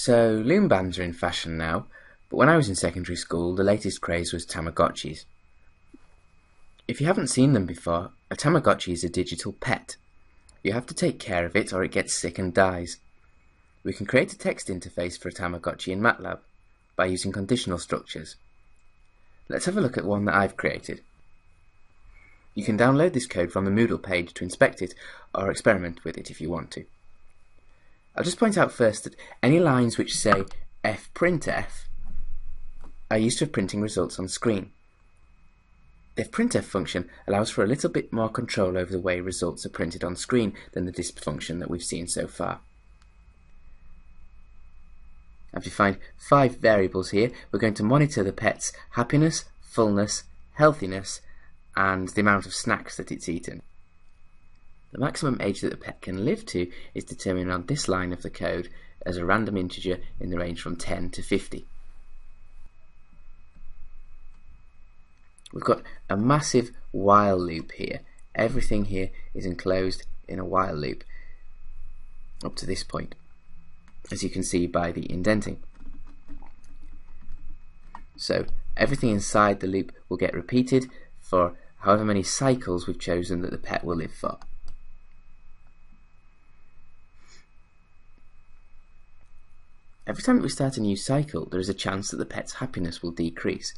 So, loom bands are in fashion now, but when I was in secondary school, the latest craze was Tamagotchis. If you haven't seen them before, a Tamagotchi is a digital pet. You have to take care of it or it gets sick and dies. We can create a text interface for a Tamagotchi in MATLAB by using conditional structures. Let's have a look at one that I've created. You can download this code from the Moodle page to inspect it or experiment with it if you want to. I'll just point out first that any lines which say fprintf are used for printing results on screen. The fprintf function allows for a little bit more control over the way results are printed on screen than the disp function that we've seen so far. I've defined five variables here. We're going to monitor the pet's happiness, fullness, healthiness, and the amount of snacks that it's eaten. The maximum age that the pet can live to is determined on this line of the code as a random integer in the range from 10 to 50. We've got a massive while loop here. Everything here is enclosed in a while loop up to this point, as you can see by the indenting. So everything inside the loop will get repeated for however many cycles we've chosen that the pet will live for. Every time that we start a new cycle, there is a chance that the pet's happiness will decrease.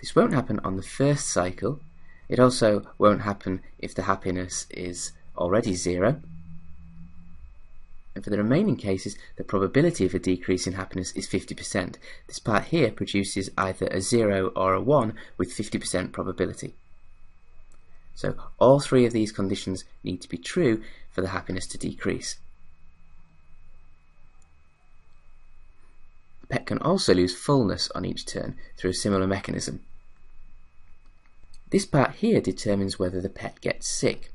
This won't happen on the first cycle. It also won't happen if the happiness is already zero. And for the remaining cases, the probability of a decrease in happiness is 50%. This part here produces either a 0 or a 1 with 50% probability. So all three of these conditions need to be true for the happiness to decrease. Pet can also lose fullness on each turn through a similar mechanism. This part here determines whether the pet gets sick.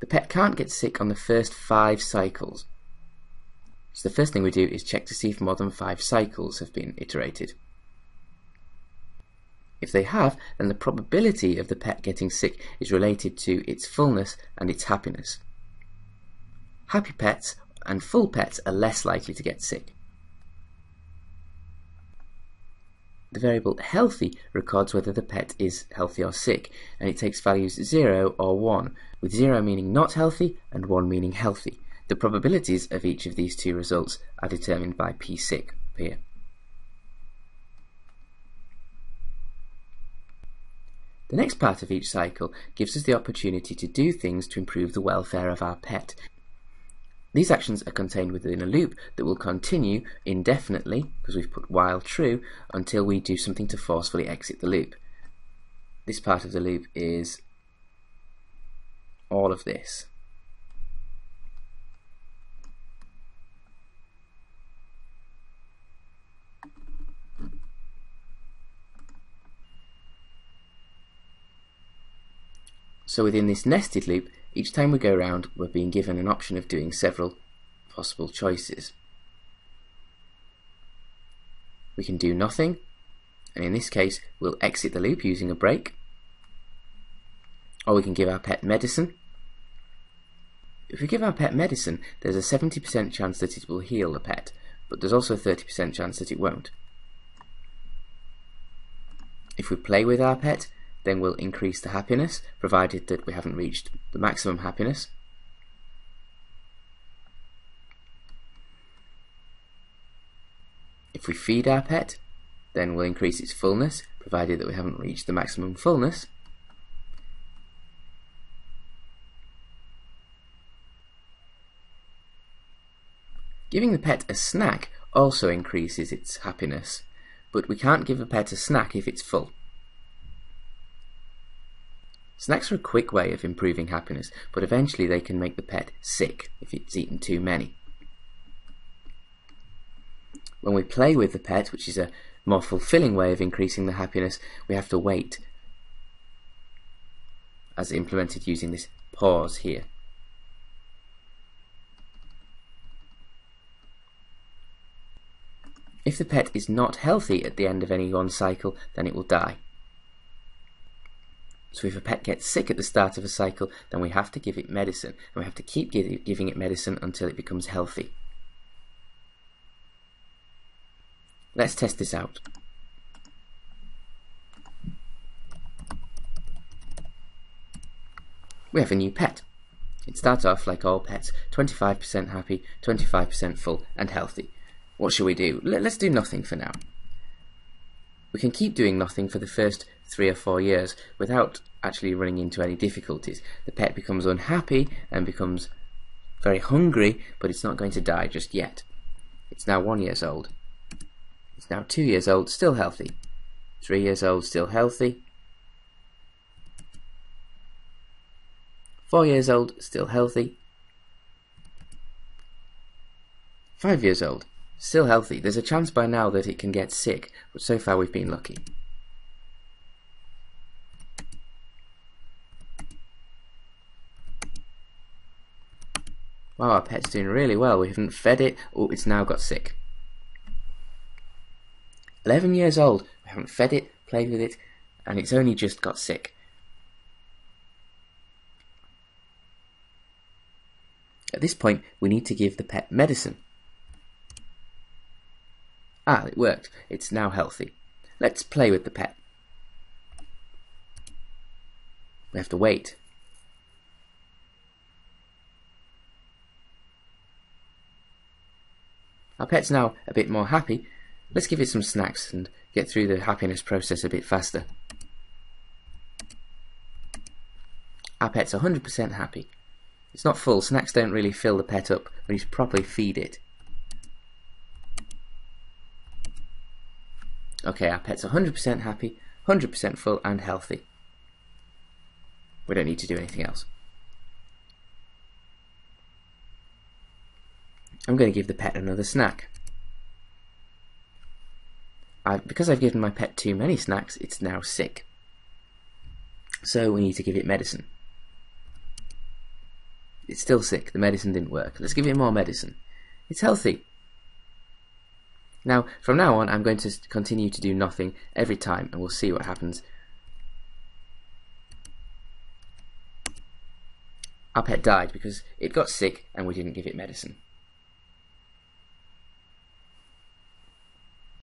The pet can't get sick on the first five cycles. So the first thing we do is check to see if more than five cycles have been iterated. If they have, then the probability of the pet getting sick is related to its fullness and its happiness. Happy pets and full pets are less likely to get sick. The variable healthy records whether the pet is healthy or sick, and it takes values 0 or 1, with 0 meaning not healthy and 1 meaning healthy. The probabilities of each of these two results are determined by psic here. The next part of each cycle gives us the opportunity to do things to improve the welfare of our pet, these actions are contained within a loop that will continue indefinitely, because we've put while true, until we do something to forcefully exit the loop. This part of the loop is all of this. So within this nested loop, each time we go around, we're being given an option of doing several possible choices. We can do nothing, and in this case, we'll exit the loop using a break. Or we can give our pet medicine. If we give our pet medicine, there's a 70% chance that it will heal the pet, but there's also a 30% chance that it won't. If we play with our pet, then we'll increase the happiness, provided that we haven't reached the maximum happiness. If we feed our pet, then we'll increase its fullness, provided that we haven't reached the maximum fullness. Giving the pet a snack also increases its happiness, but we can't give a pet a snack if it's full. Snacks are a quick way of improving happiness, but eventually they can make the pet sick if it's eaten too many. When we play with the pet, which is a more fulfilling way of increasing the happiness, we have to wait, as implemented using this pause here. If the pet is not healthy at the end of any one cycle, then it will die. So if a pet gets sick at the start of a cycle, then we have to give it medicine, and we have to keep giving it medicine until it becomes healthy. Let's test this out. We have a new pet. It starts off like all pets, 25% happy, 25% full and healthy. What shall we do? Let's do nothing for now. We can keep doing nothing for the first three or four years without actually running into any difficulties. The pet becomes unhappy and becomes very hungry, but it's not going to die just yet. It's now one years old. It's now two years old, still healthy. Three years old, still healthy. Four years old, still healthy. Five years old, still healthy. There's a chance by now that it can get sick, but so far we've been lucky. Wow, our pet's doing really well. We haven't fed it. Oh, it's now got sick. 11 years old. We haven't fed it, played with it, and it's only just got sick. At this point, we need to give the pet medicine. Ah, it worked. It's now healthy. Let's play with the pet. We have to wait. Our pet's now a bit more happy. Let's give it some snacks and get through the happiness process a bit faster. Our pet's 100% happy. It's not full. Snacks don't really fill the pet up when you properly feed it. Okay, our pet's 100% happy, 100% full and healthy. We don't need to do anything else. I'm going to give the pet another snack. I, because I've given my pet too many snacks, it's now sick. So we need to give it medicine. It's still sick. The medicine didn't work. Let's give it more medicine. It's healthy. Now, from now on, I'm going to continue to do nothing every time, and we'll see what happens. Our pet died because it got sick and we didn't give it medicine.